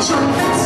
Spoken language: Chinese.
上